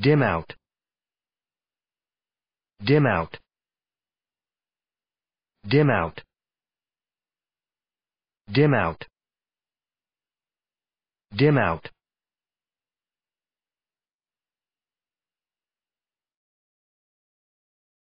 dim out, dim out, dim out, dim out, dim out.